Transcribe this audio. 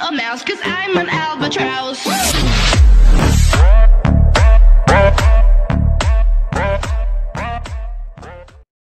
a mouse, cause I'm an albatross.